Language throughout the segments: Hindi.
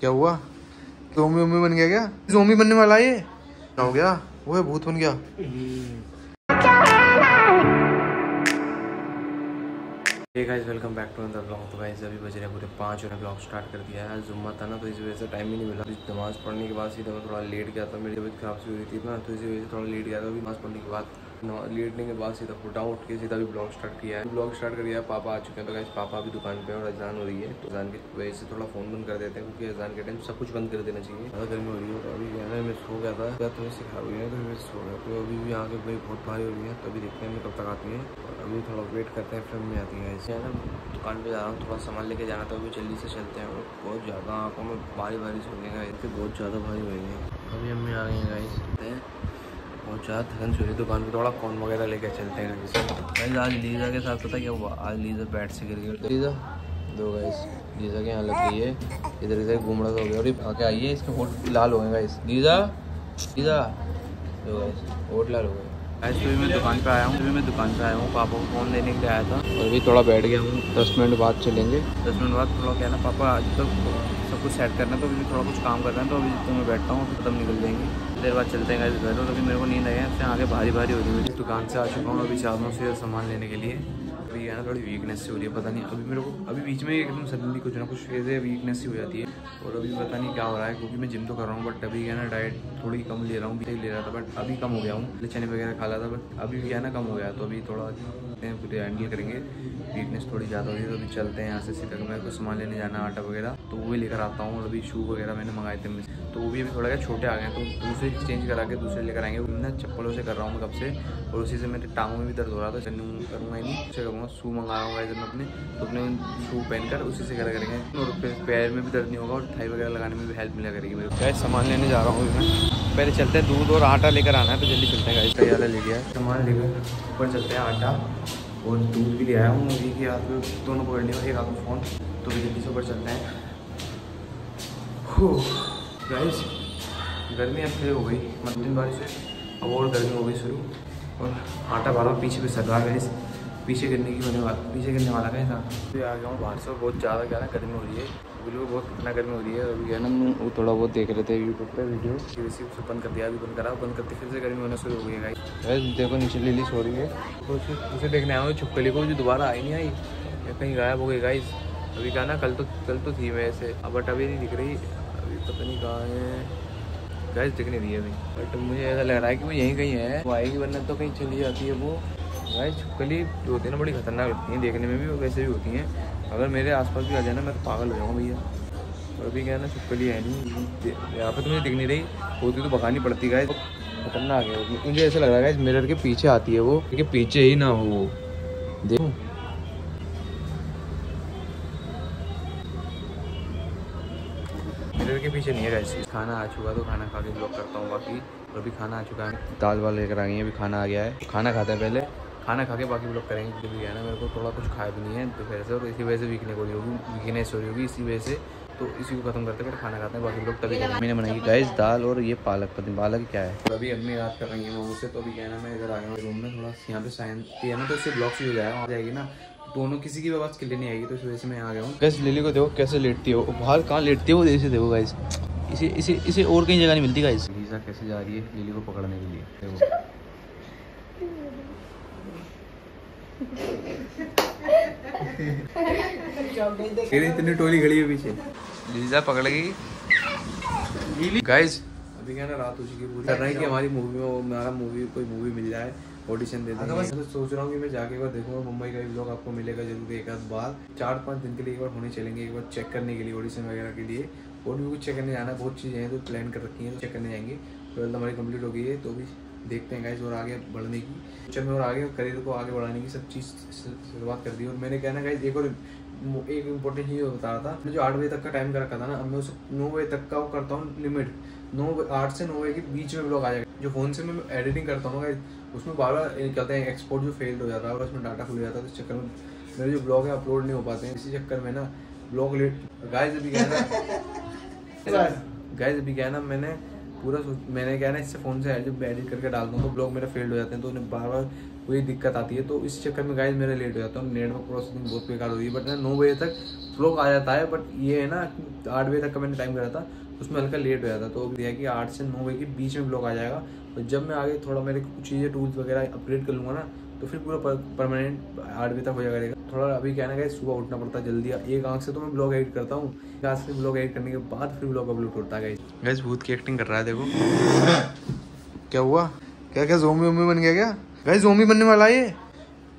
क्या हुआ? जोमी उमी बन गया क्या? जोमी बनने वाला ये? क्या हो गया? वो है भूत बन गया। Hey guys welcome back to another blog तो गाइस अभी बज रहे हैं पूरे पाँच और ब्लॉग स्टार्ट कर दिया है। जुम्मा था ना तो इस वजह से टाइम ही नहीं मिला। नमाज़ पढ़ने के बाद सीधा मैं थोड़ा लेट गया था। मेरी तबीयत खराब सी हो रही थी ना तो इसी वजह से थोड़ा लेट गया था। अभी नमाज़ पढ़ने के बाद लेटने के बाद सीधा फुटा उठ के सीधा भी ब्लॉग स्टार्ट किया है। ब्लॉग स्टार्ट कर दिया पापा आ चुके हैं तो गाइस पापा भी दुकान पे और अजान हो रही है। तो अजान की वजह से थोड़ा फ़ोन बंद कर देते हैं क्योंकि अजान के टाइम सब कुछ बंद कर देना चाहिए। ज़्यादा गर्मी हो रही है तो अभी क्या है मैं सो गया था। या थोड़ी सी खराब हुई है तो मैं सो गया। तो अभी भी आगे भाई बहुत भारी हो रही है तो अभी देखते हैं कब तक आती है। और अभी थोड़ा वेट करते हैं, फिर में आती है है ना, दुकान पर जा रहा हूँ, थोड़ा सामान लेके जाना था, अभी जल्दी से चलते हैं। और बहुत ज़्यादा आँखों में भारी भारी सोने का बहुत ज़्यादा भारी हो रही है। अभी अम्मी आ गई हैं गाइस बहुत ज़्यादा थकन दुकान पे थोड़ा फ़ोन वगैरह लेके चलते हैं। गाइस आज लीजा के साथ पता क्या हुआ? आज लीजा बैट से गिर गई लीजा दो गाइस लीजा के यहाँ लग गई है। इधर इधर घूम रहा हो गया और ये आके आई है इसके होट लाल हो गए गाइस लीजा लीजा दो गाइस होट लाल हो गए। आज तो मैं दुकान पे आया हूँ अभी मैं दुकान पे आया हूँ पापा को फ़ोन देने के लिए आया था। और अभी थोड़ा बैठ गया हूँ दस मिनट बाद चलेंगे। दस मिनट बाद थोड़ा क्या ना पापा आज तक कुछ सेट करना है तो अभी थोड़ा कुछ काम कर रहे हैं तो अभी तो मैं बैठता हूँ खत्म निकल जाएँगे। देर बाद चलते हैं घर और अभी मेरे को नींद आई है उससे आगे भारी भारी हो रही है। दुकान से आ चुका हूँ अभी चादरों से सामान लेने के लिए। अभी है ना, थोड़ी वीकनेस हो रही है, पता नहीं, अभी मेरे को, अभी बीच में एकदम सडनली कुछ ना कुछ ऐसे वीकनेस ही हो जाती है। और अभी पता नहीं क्या हो रहा है, क्योंकि मैं जिम तो कर रहा हूँ बट अभी क्या ना डाइट थोड़ी कम ले रहा हूँ, ले रहा था बट अभी कम हो गया हूँ। चने वगैरह खा रहा था बट अभी क्या ना, कम हो गया तो अभी थोड़ा पूरे हैंडल करेंगे। वीकनेस थोड़ी ज़्यादा हो रही है तो अभी चलते हैं यहाँ से सीधा। मेरे को सामान लेने जाना आटा वगैरह। तो वो भी लेकर आता हूँ और अभी शू वगैरह मैंने मंगाए थे तो वो भी अभी थोड़ा क्या छोटे आ गए तो दूसरे चेंज करा के दूसरे लेकर आएँगे। मैं चप्पलों से कर रहा हूँ मैं कब से, और उसी से मेरे टांगों में भी दर्द हो रहा था चलूँ करूँगा ही नहीं, उसे करूँगा। शू मंगा रहा हूँ जब मैं अपने तो अपने शू पहनकर उसी से करा करेंगे। और पैर में भी दर्द नहीं होगा, और थाई वगैरह लगाने में भी हेल्प मिला करेगी मेरे सामान लेने जा रहा हूँ मैं। पहले चलते हैं, दूध और आटा लेकर आना है तो जल्दी चलते हैं गाइस तैयार ले लिया है। सामान लेकर ऊपर चलते हैं आटा और दूध भी ले आया हूँ एक ही हाथ में दोनों पकड़ने और एक में फ़ोन तो भी जल्दी से ऊपर चलते हैं। गाइस गर्मी अब फिर हो गई। दिन बारिश से अब और गर्मी हो गई शुरू। और आटा बार पीछे भी रहा है पीछे गिरने की होने वाला पीछे करने वाला है ऐसा फिर आ गया हूँ बाहर से बहुत ज़्यादा क्या ना गर्मी हो रही है। बिल्कुल बहुत कितना गर्मी हो रही है अभी क्या ना वो थोड़ा बहुत देख रहे थे यूट्यूब पे वीडियो फिर इसी से बंद कर दिया अभी बंद करा बंद करते फिर से गर्मी होना शुरू हो गई है गाइस देखो नीचे लिली सो रही है। तो उसे देखने आया हूँ छुपकली को जो दोबारा आई नहीं आई या कहीं गायब हो गई गाइस अभी क्या ना कल तो कल तो थी मैं ऐसे। बट अभी नहीं दिख रही अभी पता नहीं कहाँ है। गाइस दिख नहीं रही है अभी। बट मुझे ऐसा लग रहा है कि वो यहीं कहीं है। वो आएगी वरना तो कहीं चली जाती है वो। गाइस छुपकली जो होती है ना बड़ी खतरनाक लगती है, देखने में भी वैसे भी होती हैं। अगर मेरे आसपास भी आ जाए ना, मैं तो पागल हो जाऊँगा भैया। और अभी क्या है ना छुपकली है नहीं यहाँ पे तो मुझे दिख नहीं रही, होती तो भगानी पड़ती गाय खतरनाक है मुझे ऐसा लग रहा है मिरर के पीछे आती है वो, क्योंकि पीछे ही ना हो वो। देखो। मिरर के पीछे नहीं है गाइस खाना आ चुका तो खाना खा के ब्लॉक करता हूँ बाकी। अभी खाना आ चुका है। दाल वाल लेकर आ गई है, अभी खाना आ गया है। खाना खाते हैं पहले। खाना खा के बाकी लोग करेंगे क्योंकि है ना मेरे को थोड़ा कुछ खाया भी नहीं है दोपहर से और इसी वजह से वीकनेस हो रही होगी वीकनेस हो रही होगी इसी वजह से तो इसी को खत्म करते फिर खाना खाते हैं बाकी लोग तभी मैंने बनाई गैस दाल और ये पालक पत्नी पालक क्या है? तो अभी अम्मी याद कर रही है मोमो से तो अभी क्या है ना मैं इधर आ गया रूम में थोड़ा यहाँ पे साइन है ना तो इससे ब्लॉक से हो जाएगा आ जाएगी ना दोनों किसी की आवाज़ क्लियर नहीं आएगी तो इस वजह से मैं आ गया हूँ। कैसे लिली को देखो कैसे लेटती हो बाहर कहाँ लेटती है वो जैसे देखो गाइस इसे इसे इसे और कहीं जगह नहीं मिलती गाइस लीजा कैसे जा रही है लिली को पकड़ने के लिए? देखो। इतनी टोली खड़ी है पीछे। लीजा पकड़ गई। गाइस अभी क्या ना रात हो चुकी है पूरी। कर रहे हैं कि हमारी मूवी में हमारा मूवी कोई मूवी मिल जाए ऑडिशन दे देंगे। तो सोच रहा हूँ कि मैं जाके एक बार देखूँगा मुंबई का भी लोग आपको मिलेगा ज़रूर एक आध बार। चार पाँच दिन के लिए एक बार होने चलेंगे एक बार चेक करने के लिए ऑडिशन वगैरह के लिए। और भी कुछ चेक करने जाना बहुत चीज़ें हैं तो प्लान कर रखी हैं तो चेक करने जाएँगे। ट्वेल्थ हमारी कंप्लीट हो गई है तो भी देखते हैं गाइज़ और आगे बढ़ने की। फ्यूचर में और आगे करियर को आगे बढ़ाने की सब चीज़ शुरुआत कर दी और मैंने कहना गाइज़ एक और एक इम्पोर्टेंट चीज़ बता रहा था। मैंने जो आठ बजे तक का टाइम कर रखा था ना अब मैं उस नौ बजे तक का वो करता हूँ लिमिट नौ आठ से नौ बजे के बीच में ब्लॉग आ जाएगा। जो फ़ोन से मैं एडिटिंग करता हूँ गाइज़ उसमें बार बार कहते हैं एक्सपोर्ट जो फेल्ड हो जाता है और उसमें डाटा खुल जाता है तो इस चक्कर में मेरे जो ब्लॉग है अपलोड नहीं हो पाते हैं। इसी चक्कर में ना ब्लॉग लेट गाइज़ अभी कहना गाइज़ अभी कहना मैंने पूरा मैंने कहा ना, इससे फ़ोन से एडिट करके डाल हूँ तो ब्लॉग मेरा फेल्ड हो जाते हैं तो उन्हें बार बार वही दिक्कत आती है। तो इस चक्कर में गाइज़ मेरा लेट हो जाता है नेटवर्क प्रोसेसिंग बहुत बेकार हो रही है। बट ना, नौ बजे तक ब्लॉग आ जाता है बट ये है ना, आठ बजे तक का मैंने टाइम करा था, उसमें हल्का लेट हो जाता तो दिया कि आठ से नौ बजे के बीच में ब्लॉग आ जाएगा, और जब मैं आगे थोड़ा मेरे कुछ चीज़ें टूल्स वगैरह अपडेट कर लूँगा ना तो फिर पूरा परमानेंट आठ बजे तक हो जाएगा थोड़ा अभी क्या ना गया सुबह उठना पड़ता है जल्दी। एक आँख से तो मैं ब्लॉग एडिट करता हूँ। एक आँख से ब्लॉग एडिट करने के बाद फिर ब्लॉग अपलोड करता है गैस भूत की एक्टिंग कर रहा है देखो। क्या हुआ? क्या क्या जोमी वोमी बन गया क्या? गैस जोमी बनने वाला है ये।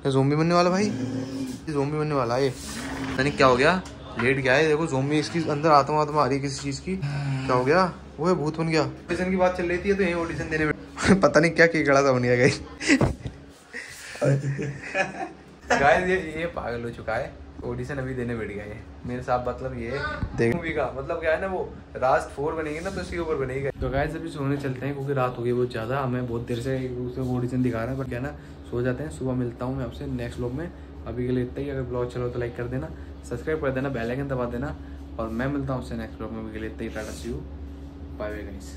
क्या जोमी बनने वाला भाई? ये जोमी बनने वाला है यानी क्या हो गया। लेट गया है देखो जोमी इसकी अंदर आत्मा आत्मा आ रही है किसी चीज़ की। क्या हो गया? वो है भूत बन गया। ऑडिशन की बात चल रही थी तो यही ऑडिशन देने में पता नहीं क्या केकड़ा सा बन गया गई गाइस ये ये पागल हो चुका है। ऑडिशन अभी देने बैठ गया है। मेरे साथ मतलब ये देख। मूवी का मतलब क्या है ना वो रास्ट फोर बनेगी ना तो उसके ऊपर बनेगी। तो गाइस अभी सोने चलते हैं क्योंकि रात हो गई बहुत ज़्यादा। हमें बहुत देर से ऑडिशन दिखा रहे हैं पर क्या ना सो जाते हैं। सुबह मिलता हूँ मैं आपसे नेक्स्ट ब्लॉग में। अभी के लिए इतना ही। अगर ब्लॉग चलो तो लाइक कर देना सब्सक्राइब कर देना बेल आइकन दबा देना। और मैं मिलता हूँ उससे नेक्स्ट ब्लॉग में। अभी के लिए इतना ही। Tata see you bye bye guys